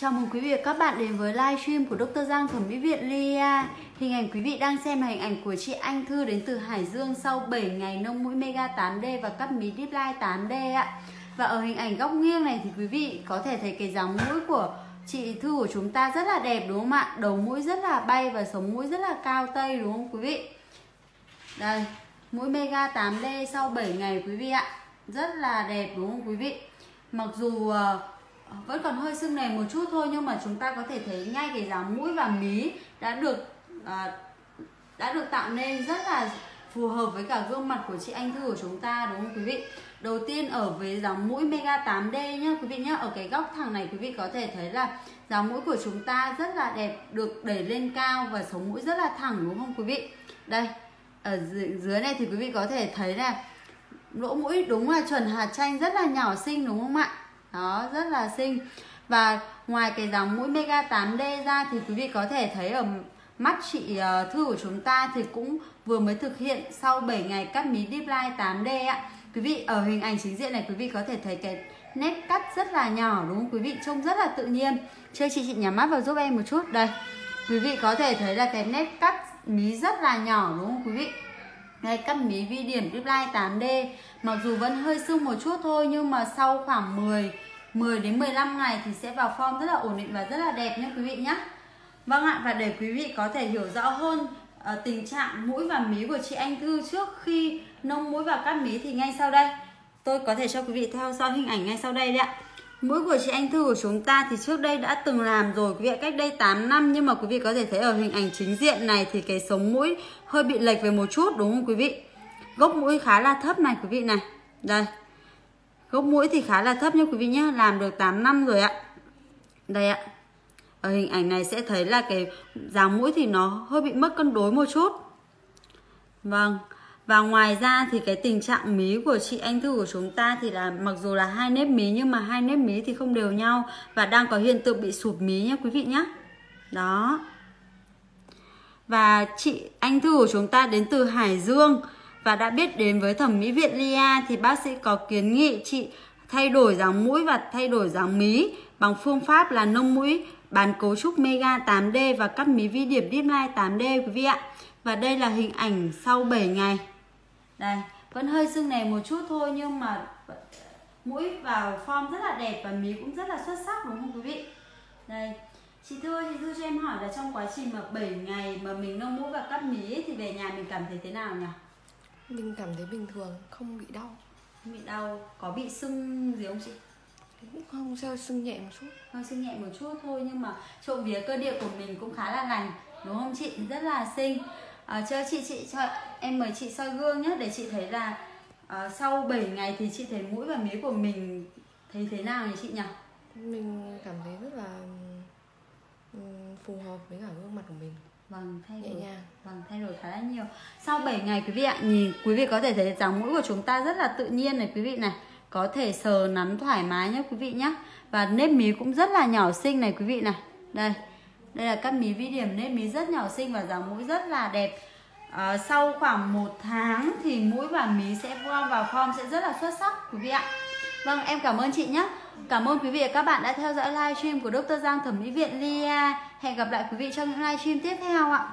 Chào mừng quý vị và các bạn đến với livestream của Dr. Giang Thẩm mỹ viện Lia. Hình ảnh quý vị đang xem là hình ảnh của chị Anh Thư đến từ Hải Dương sau 7 ngày nông mũi Mega 8D và cắt mí Deep Line 8D ạ. Và ở hình ảnh góc nghiêng này thì quý vị có thể thấy cái dáng mũi của chị Thư của chúng ta rất là đẹp đúng không ạ? Đầu mũi rất là bay và sống mũi rất là cao tây đúng không quý vị? Đây, mũi Mega 8D sau 7 ngày quý vị ạ. Rất là đẹp đúng không quý vị? Mặc dù ờ, Ờ, vẫn còn hơi sưng nề một chút thôi nhưng mà chúng ta có thể thấy ngay cái dáng mũi và mí đã được à, đã được tạo nên rất là phù hợp với cả gương mặt của chị anh thư của chúng ta đúng không quý vị? Đầu tiên ở với dáng mũi mega 8D nhá quý vị nhá ở cái góc thẳng này quý vị có thể thấy là dáng mũi của chúng ta rất là đẹp được đẩy lên cao và sống mũi rất là thẳng đúng không quý vị? Đây ở dưới, dưới này thì quý vị có thể thấy là lỗ mũi đúng là chuẩn hạt chanh rất là nhỏ xinh đúng không ạ? Đó, rất là xinh. Và ngoài cái dòng mũi Mega 8D ra thì quý vị có thể thấy ở mắt chị ờ, Thư của chúng ta thì cũng vừa mới thực hiện sau 7 ngày cắt mí Deep Line 8D ạ. Quý vị, ở hình ảnh chính diện này quý vị có thể thấy cái nét cắt rất là nhỏ, đúng không quý vị? Trông rất là tự nhiên. Chơi chị chị nhắm mắt vào giúp em một chút. Đây, quý vị có thể thấy là cái nét cắt mí rất là nhỏ, đúng không quý vị? Đây cắt mí vi điểm Deep Line 8D Mặc dù vẫn hơi sưng một chút thôi Nhưng mà sau khoảng 10 10 đến 15 ngày thì sẽ vào form rất là ổn định và rất là đẹp nhé quý vị nhé Vâng ạ và để quý vị có thể hiểu rõ hơn uh, tình trạng mũi và mí của chị Anh Thư trước khi nông mũi và cắt mí thì ngay sau đây. Tôi có thể cho quý vị theo dõi hình ảnh ngay sau đây đấy ạ. Mũi của chị Anh Thư của chúng ta thì trước đây đã từng làm rồi quý vị cách đây 8 năm nhưng mà quý vị có thể thấy ở hình ảnh chính diện này thì cái sống mũi hơi bị lệch về một chút đúng không quý vị? Gốc mũi khá là thấp này quý vị này. Đây. Gốc mũi thì khá là thấp nha quý vị nhé, làm được 8 năm rồi ạ. Đây ạ. Ở hình ảnh này sẽ thấy là cái dáng mũi thì nó hơi bị mất cân đối một chút. Vâng và ngoài ra thì cái tình trạng mí của chị anh thư của chúng ta thì là mặc dù là hai nếp mí nhưng mà hai nếp mí thì không đều nhau và đang có hiện tượng bị sụp mí nhé quý vị nhé đó. Và chị anh thư của chúng ta đến từ Hải Dương và đã biết đến với thẩm mỹ viện Lia thì bác sĩ có kiến nghị chị thay đổi dáng mũi và thay đổi dáng mí bằng phương pháp là nông mũi bán cấu trúc Mega 8D và cắt mí vi điểm Deep Line 8D quý vị ạ. Và đây là hình ảnh sau 7 ngày đây vẫn hơi sưng nề một chút thôi nhưng mà mũi vào form rất là đẹp và mí cũng rất là xuất sắc đúng không quý vị? Đây chị thưa chị thưa cho em hỏi là trong quá trình mà 7 ngày mà mình nâng mũi và cắt mí thì về nhà mình cảm thấy thế nào nhỉ? Mình cảm thấy bình thường không bị đau. Không bị đau có bị sưng gì không chị? Cũng không sao sưng nhẹ một chút. Hơi sưng nhẹ một chút thôi nhưng mà trộm vía cơ địa của mình cũng khá là lành đúng không chị? Rất là xinh à, cho chị chị cho em mời chị soi gương nhé để chị thấy là à, sau 7 ngày thì chị thấy mũi và mí của mình thấy thế nào nhỉ chị nhỉ mình cảm thấy rất là phù hợp với cả gương mặt của mình Vâng, thay đổi. Vâng, thay đổi khá là nhiều. Sau 7 ngày quý vị ạ, nhìn quý vị có thể thấy dáng mũi của chúng ta rất là tự nhiên này quý vị này. Có thể sờ nắn thoải mái nhé quý vị nhé. Và nếp mí cũng rất là nhỏ xinh này quý vị này. Đây, đây là cắt mí vi điểm nên mí rất nhỏ xinh và dáng mũi rất là đẹp. À, sau khoảng một tháng thì mũi và mí sẽ vào form sẽ rất là xuất sắc quý vị ạ. Vâng em cảm ơn chị nhé. Cảm ơn quý vị và các bạn đã theo dõi livestream của Dr. Giang thẩm mỹ viện Lia. Hẹn gặp lại quý vị trong những livestream tiếp theo ạ.